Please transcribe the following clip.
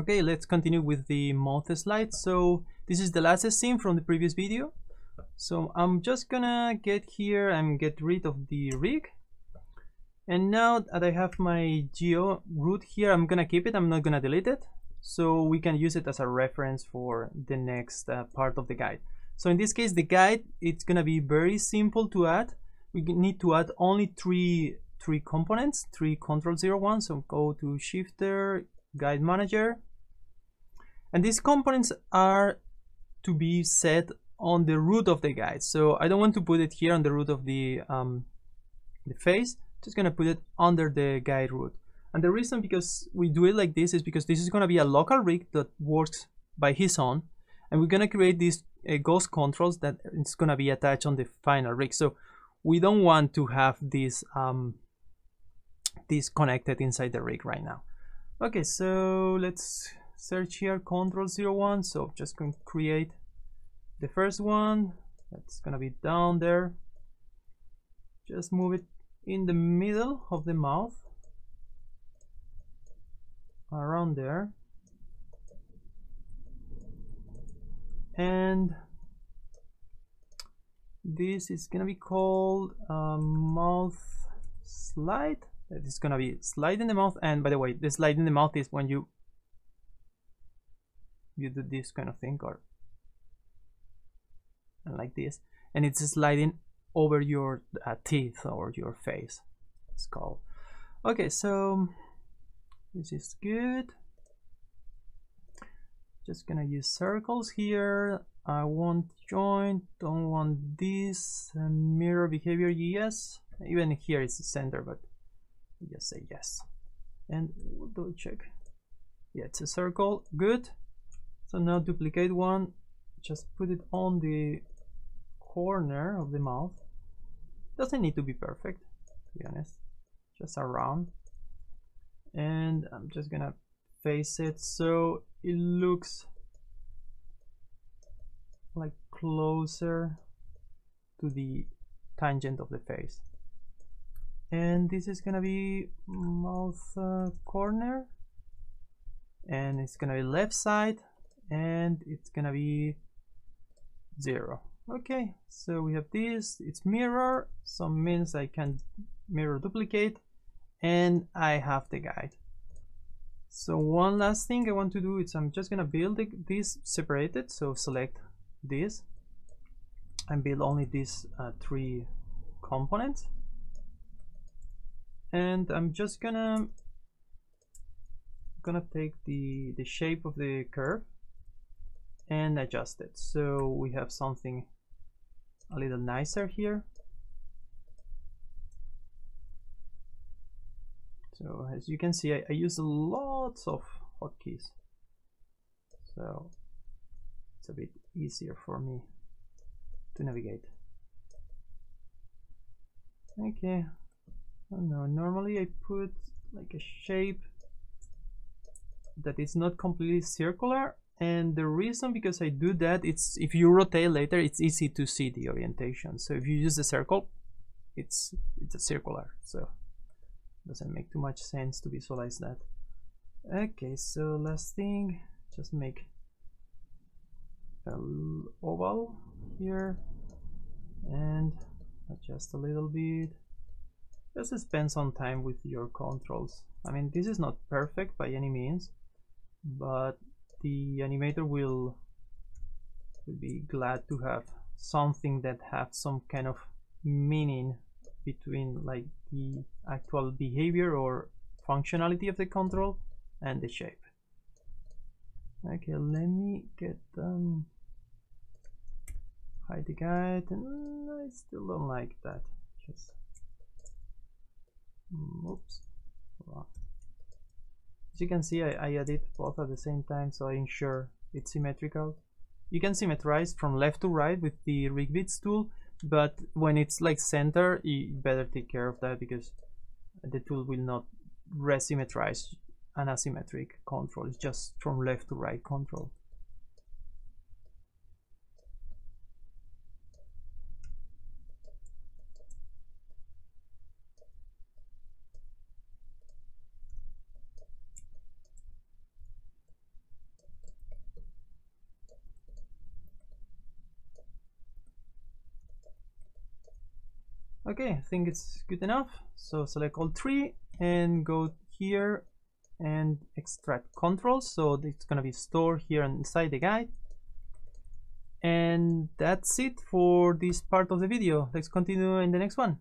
Okay, let's continue with the mouth slide. So this is the last scene from the previous video. So I'm just gonna get here and get rid of the rig. And now that I have my geo root here, I'm gonna keep it, I'm not gonna delete it. So we can use it as a reference for the next uh, part of the guide. So in this case, the guide, it's gonna be very simple to add. We need to add only three three components, three control zero one. So go to shifter, guide manager. And these components are to be set on the root of the guide. So I don't want to put it here on the root of the, um, the face, just gonna put it under the guide root. And the reason because we do it like this is because this is gonna be a local rig that works by his own. And we're gonna create these uh, ghost controls that it's gonna be attached on the final rig. So we don't want to have this um, this connected inside the rig right now. Okay, so let's search here control 01. So just going to create the first one. That's gonna be down there. Just move it in the middle of the mouth. Around there. And this is gonna be called mouth slide it's gonna be slide in the mouth and by the way the slide in the mouth is when you you do this kind of thing or like this and it's sliding over your uh, teeth or your face. Skull okay so this is good. Just gonna use circles here. I want joint don't want this uh, mirror behavior yes. Even here it's the center but just say yes. And we'll check. Yeah it's a circle. Good so now duplicate one just put it on the corner of the mouth. Doesn't need to be perfect to be honest. Just around. And I'm just gonna face it so it looks like closer to the tangent of the face. And this is gonna be mouth uh, corner. And it's gonna be left side and it's gonna be zero. Okay so we have this it's mirror so means I can mirror duplicate and I have the guide. So one last thing I want to do is I'm just gonna build this separated so select this and build only these uh, three components. And I'm just gonna gonna take the the shape of the curve and adjust it. So we have something a little nicer here. So as you can see I, I use lots of hotkeys. So it's a bit easier for me to navigate. Okay. Oh no. Normally I put like a shape that is not completely circular and the reason because I do that it's if you rotate later it's easy to see the orientation. So if you use the circle it's it's a circular. So doesn't make too much sense to visualize that. Okay so last thing just make a oval here and adjust a little bit. Just spend some time with your controls. I mean this is not perfect by any means but the animator will, will be glad to have something that has some kind of meaning between like the actual behavior or functionality of the control and the shape. Okay let me get um hide the guide. And I still don't like that. Just oops as you can see I, I edit both at the same time so I ensure it's symmetrical. You can symmetrize from left to right with the Rigbits tool but when it's like center you better take care of that because the tool will not resymmetrize an asymmetric control. It's just from left to right control okay I think it's good enough. So select all three and go here and extract controls. So it's gonna be stored here inside the guide. And that's it for this part of the video. Let's continue in the next one